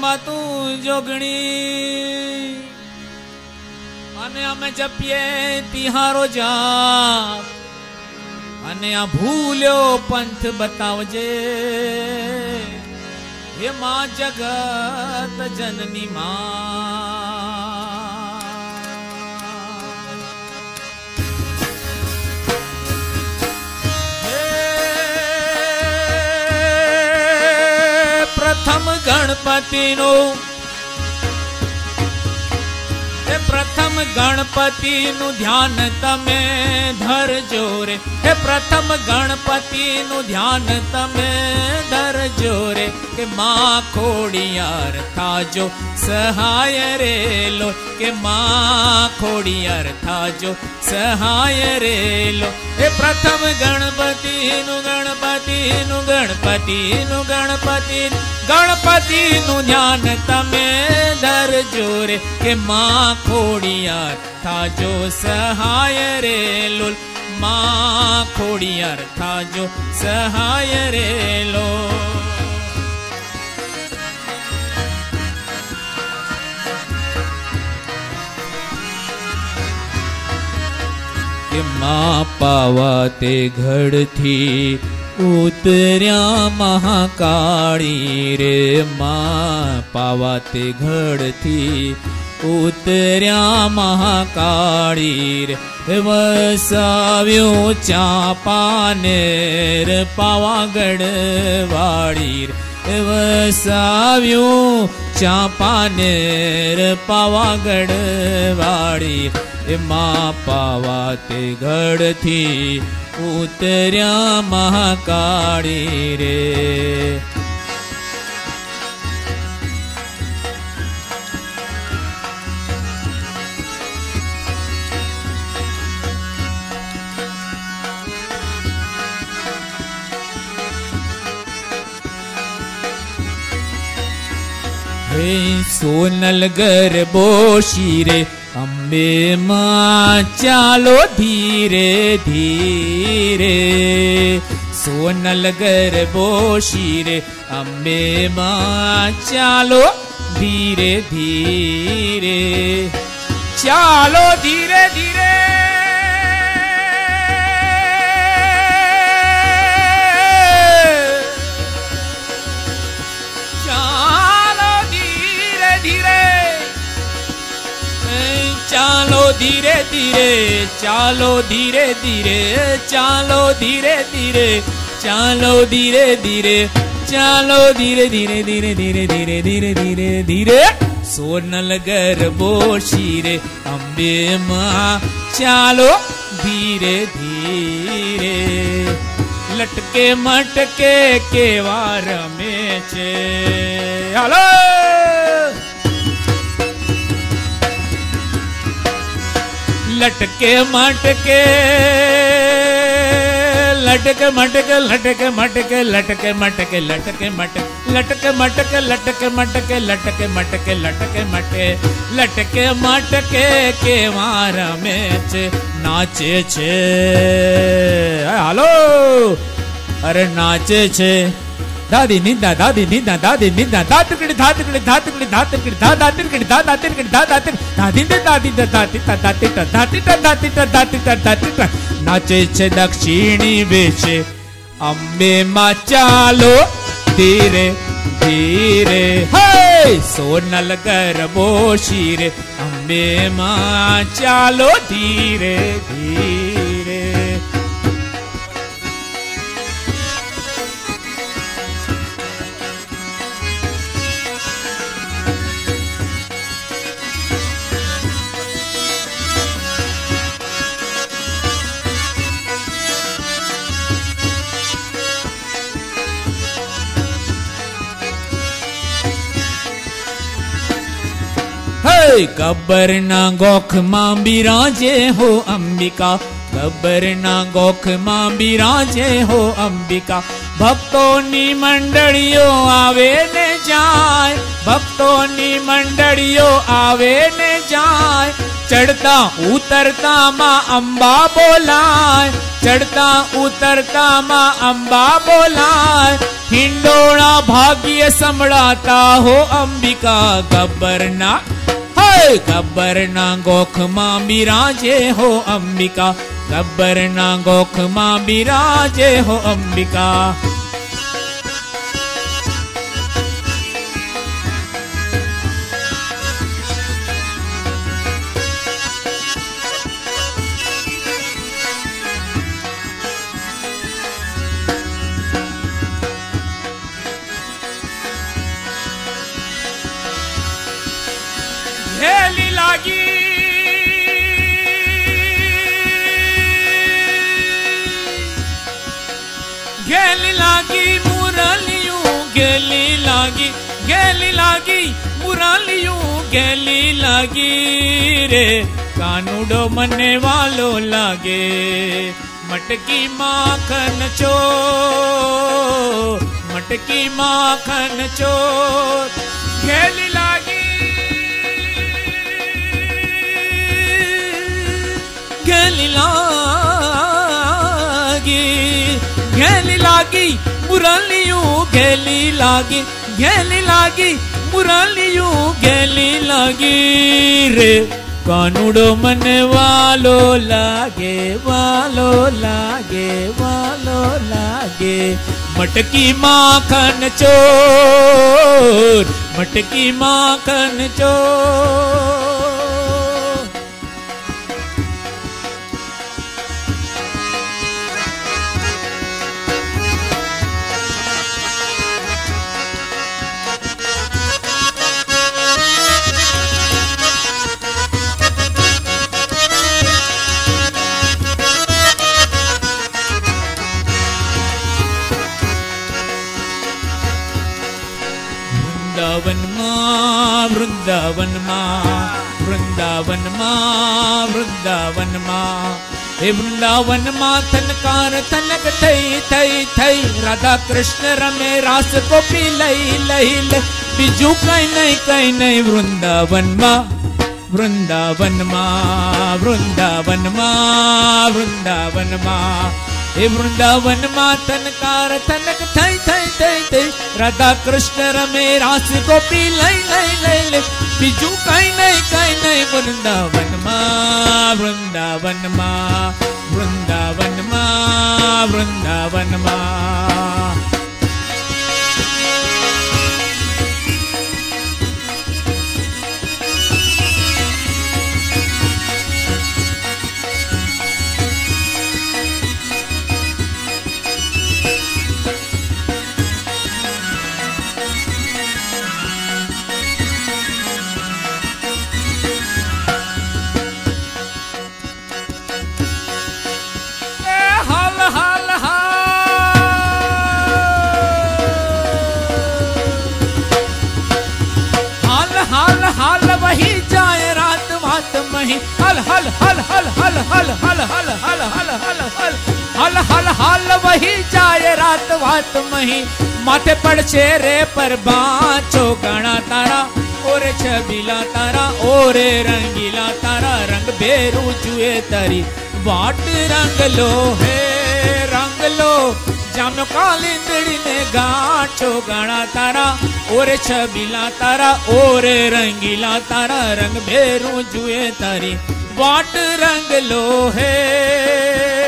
જગદંબા તું જોગણી અને અમે જપીએ તિહારો જાપ અને આ ભૂલ્યો પંથ બતાવજે હે માં જગત જનની માં ગણપતિનું. હે પ્રથમ ગણપતિનું ધ્યાન તમે ધરજો રે. હે પ્રથમ ગણપતિનું ધ્યાન તમે ધરજો રે. કે માં ખોડિયાર થાજો, સહાય રે લો. કે માં ખોડિયાર થાજો, સહાય રે લો. હે પ્રથમ ગણપતિનું ગણપતિનું ગણપતિનું ગણપતિ ગણપતિનું ધ્યાન તમે ધરજો રે, કે માં ખોડિયાર થાજો, સહાય રે લોલ. માં ખોડિયાર થાજો, સહાય રે લો કે માં પાવા તે ઘડથી उतर्या महाकाळी रे मा पावाते गर ति उत्तर्या महाकाळीर वसावर पावागवा वसावर पावाग वा ચાપાનેર પાવાગઢ વાળી એમાં પાવા તે ગઢથી ઉતર્યા મહાકાળી રે હે સોનલ ગરબો શિરે अम्बे मा चालो धीरे धीरे सोनलगर बो शिरे अम्बे मा चालो धीरे धीरे। चालो धीरे धीरे। धीरे धीरे, चालो धीरे धीरे, चालो धीरे धीरे, चालो धीरे धीरे, चालो धीरे धीरे धीरे धीरे धीरे धीरे धीरे धीरे। सोनल गर्भो शीरे, अम्बे माँ, चालो धीरे धीरे। लटके मटके केवार में छे। हेलो! लटके मटके लटके मटके लटके मटके लटके मटके लटके मटके लटके मटके लटके मटके लटके मटके लटके मटके लटके मटके के मार में नाचे छे। हेलो। अरे नाचे छे। దాది నింద దాది నింద దాది నింద దాతుకుడి దాతుకుడి దాతుకుడి దాతుకుడి దాదాతిరికిడి దాదాతిరికిడి దాదాతిరి దాదింద దాదింద దాతిత దాతిట దాతిట దాతిట దాతి దాతిట నాచే છે દક્ષિણી વેશે અંબે માં ચાલો ધીરે धीरे હે સોનલ ગરબો શીરે અંબે માં ચાલો ધીરે धीरे गब्बर ना गोख माँ बिराजे हो अंबिका गब्बर ना गोख माँ बिराजे हो अंबिका ભક્તોની મંડળીઓ આવે ને જાય ભક્તોની મંડળીઓ આવે ને જાય ચડતા ઉતરતા માં અંબા બોલાય ચડતા ઉતરતા માં અંબા બોલાય હિંડોળા ભાગ્ય સંભળાતા હો અંબિકા ગબ્બરના है गब्बरना गोख माँ बिराजे हो अंबिका। गब्बरना गोख माँ बिराजे हो अंबिका गेली लागी गेली लागी, मुरलियूं गेली लागी रे। कानूडो मने वालो लागे, मटकी माखन चो, मटकी माखन चोर गेली लागी। गेली लागी गेली लागी मुरलियूं गेली लागी गेली लागी, मुरलियूं गेली लागी रे। कानूडो मन वालो लागे वालो लागे वालो लागे। मटकी माखन चोर, मटकी माखन चोर। વૃંદાવનમાં વૃંદાવનમાં વૃંદાવનમાં. હે વૃંદાવનમાં થનકાર થનક થઈ થઈ થઈ. રાધા કૃષ્ણ રમે, રાસ કોપી લઈ લઈ. બીજું કઈ નહીં કઈ નહીં. વૃંદાવનમાં વૃંદાવનમાં વૃંદાવનમાં વૃંદાવનમાં. એ વૃંદાવનમાં તનકાર તનક થઈ થઈ થઈ થઈ. રાધા કૃષ્ણ રમે, રાસ ગોપી લઈ લઈ લઈ લે બીજું કઈ નહીં કઈ નહીં વૃંદાવન વૃંદાવનમાં વૃંદાવનમાં વૃંદાવનમાં વૃંદાવનમાં. मही हल हल हल हल हल हल हल हल हल हल हल हल हल हल हल वही जाए रात भात मही माथे पड़ चेहरे पर बाँचो गणा तारा और छबीला तारा और रंगीला तारा रंग बेरू जुए तरी वाट रंग लो है जम काली ने गाठो गणा तारा और छबीला तारा और रंगीला तारा, रंग भेरू जुए तारी, वाट रंग लोहे।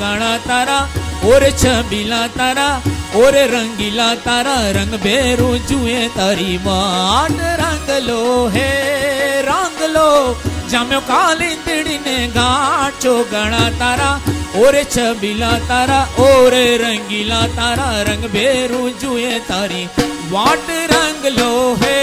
गाना तारा और छबीला तारा और रंगीला तारा, रंग बेरू जुए तारी मान रंग लो है, रंग लो। जम्यो काली तिड़ी ने गाचो गणा तारा और छबीला तारा और रंगीला तारा, रंग बेरू जुए तारी वाट रंग लो है।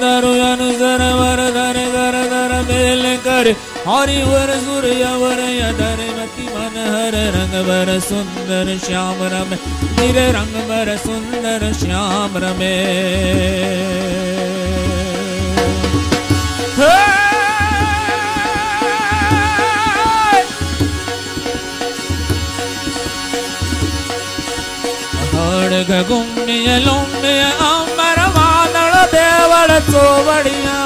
हरिवर सूर्यवर यदरमति मनहर रंगवर सुंदर श्याम रमे निर रंगवर सुंदर श्याम रमे ഗുണ്ണിയലുണ്ണിയ അമരവാദള ദേവള ചോവടിയാ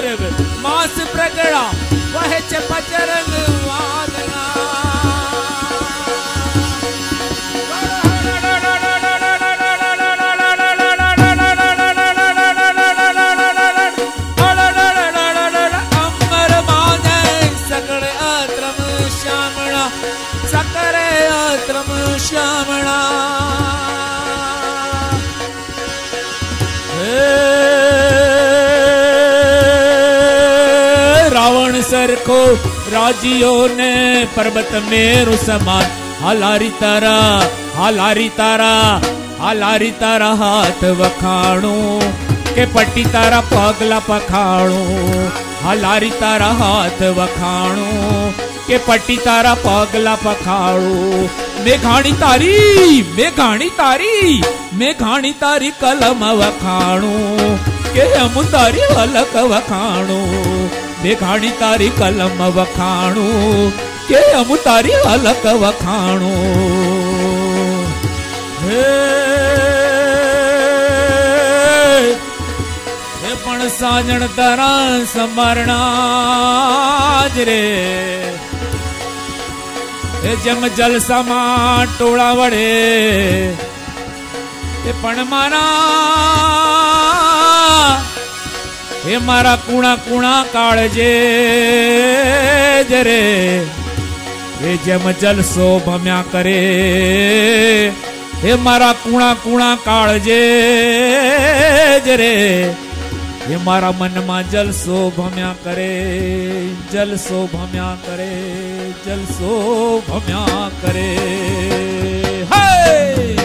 द्रव मास प्रगड़ा वह चपचरंग श्यामणा Hey! सर को राजियों ने पर्वत मेरु समान। हालारी तारा हालारी तारा हालारी तारा हाथ वखाणो। के पट्टी तारा पगला पखाणो। हालारी तारा हाथ वखाणो। के पट्टी तारा पगला पखाड़ो मेघाणी तारी मेघाणी तारी मेघाणी तारी कलम वखाणो। के हम तारी अलक वखाणो। ઘાણી તારી કલમ વખાણું, કે અમુ તારી અલક વખાણું? હે પણ સાજણ તારા સમરણા જ રે. એ જેમ જલસામાં ટોળા વડે એ પણ મારા એ મારા કુણા કુણા કાળજે જરે એ જેમ જલસો ભમ્યા કરે એ મારા કુણા કુણા કાળજે જરે એ મારા મનમાં જલસો ભમ્યા કરે જલસો ભમ્યા કરે જલસો ભમ્યા કરે હે